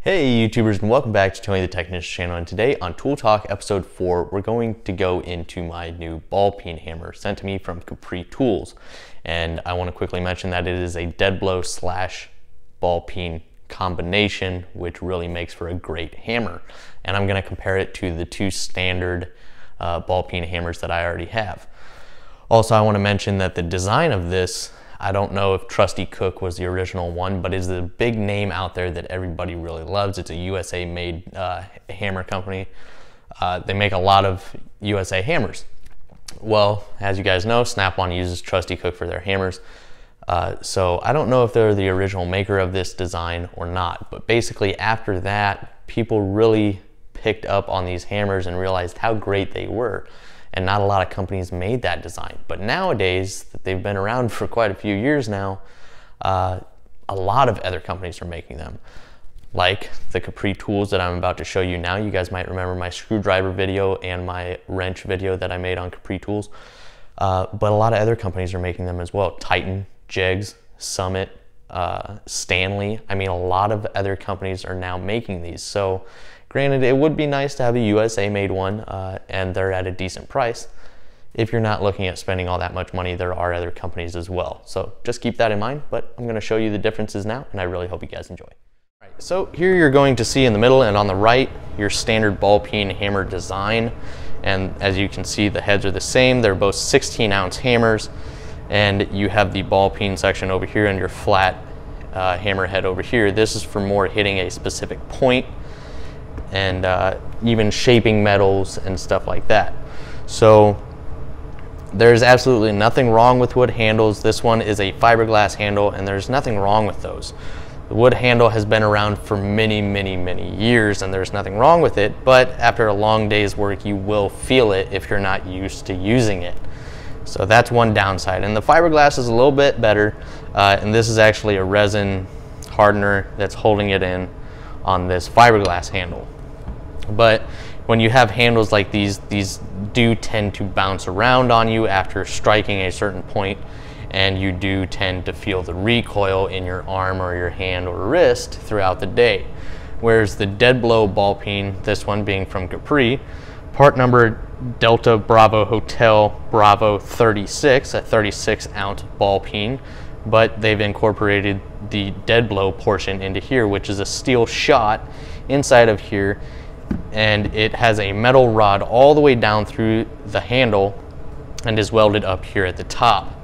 Hey YouTubers and welcome back to Tony the Technician channel. And today on Tool Talk episode 4 we're going to go into my new ball peen hammer sent to me from Capri Tools. And I want to quickly mention that it is a dead blow slash ball peen combination which really makes for a great hammer. And I'm going to compare it to the two standard uh, ball peen hammers that I already have. Also I want to mention that the design of this I don't know if Trusty Cook was the original one, but is the big name out there that everybody really loves. It's a USA made uh, hammer company. Uh, they make a lot of USA hammers. Well, as you guys know, Snap-on uses Trusty Cook for their hammers. Uh, so I don't know if they're the original maker of this design or not, but basically after that, people really picked up on these hammers and realized how great they were and not a lot of companies made that design. But nowadays, that they've been around for quite a few years now, uh, a lot of other companies are making them. Like the Capri tools that I'm about to show you now. You guys might remember my screwdriver video and my wrench video that I made on Capri tools. Uh, but a lot of other companies are making them as well. Titan, Jegs, Summit, uh, Stanley. I mean, a lot of other companies are now making these. So Granted, it would be nice to have a USA made one uh, and they're at a decent price. If you're not looking at spending all that much money, there are other companies as well. So just keep that in mind, but I'm gonna show you the differences now and I really hope you guys enjoy. All right, so here you're going to see in the middle and on the right, your standard ball peen hammer design. And as you can see, the heads are the same. They're both 16 ounce hammers and you have the ball peen section over here and your flat uh, hammer head over here. This is for more hitting a specific point and uh, even shaping metals and stuff like that. So there's absolutely nothing wrong with wood handles. This one is a fiberglass handle and there's nothing wrong with those. The wood handle has been around for many, many, many years and there's nothing wrong with it, but after a long day's work, you will feel it if you're not used to using it. So that's one downside. And the fiberglass is a little bit better, uh, and this is actually a resin hardener that's holding it in on this fiberglass handle. But when you have handles like these, these do tend to bounce around on you after striking a certain point and you do tend to feel the recoil in your arm or your hand or wrist throughout the day. Whereas the dead blow ball peen, this one being from Capri, part number Delta Bravo Hotel Bravo 36, a 36 ounce ball peen, but they've incorporated the dead blow portion into here, which is a steel shot inside of here and it has a metal rod all the way down through the handle and is welded up here at the top.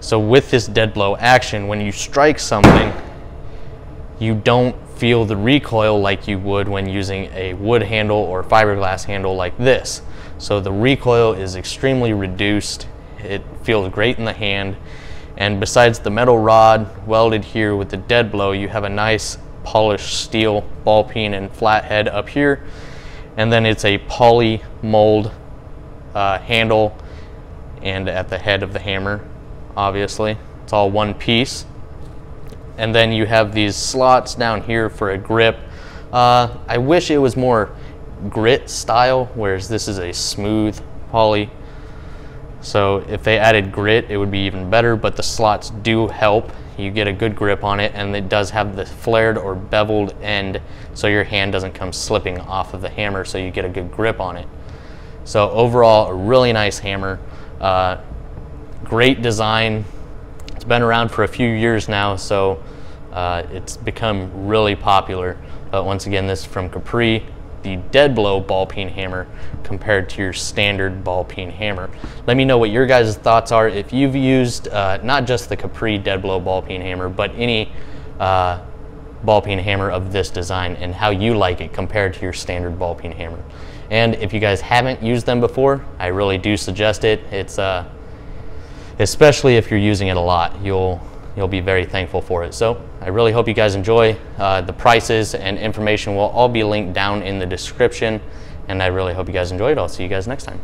So with this dead blow action, when you strike something, you don't feel the recoil like you would when using a wood handle or fiberglass handle like this. So the recoil is extremely reduced. It feels great in the hand. And besides the metal rod welded here with the dead blow, you have a nice polished steel ball peen and flathead up here. And then it's a poly mold uh, handle and at the head of the hammer obviously. It's all one piece. And then you have these slots down here for a grip. Uh, I wish it was more grit style whereas this is a smooth poly. So if they added grit it would be even better but the slots do help you get a good grip on it and it does have the flared or beveled end so your hand doesn't come slipping off of the hammer so you get a good grip on it. So overall, a really nice hammer. Uh, great design. It's been around for a few years now, so uh, it's become really popular. But once again, this is from Capri the dead blow ball peen hammer compared to your standard ball peen hammer. Let me know what your guys' thoughts are if you've used uh, not just the Capri dead blow ball peen hammer, but any uh, ball peen hammer of this design and how you like it compared to your standard ball peen hammer. And if you guys haven't used them before, I really do suggest it. It's uh, especially if you're using it a lot, you'll you'll be very thankful for it. So I really hope you guys enjoy. Uh, the prices and information will all be linked down in the description. And I really hope you guys enjoyed. I'll see you guys next time.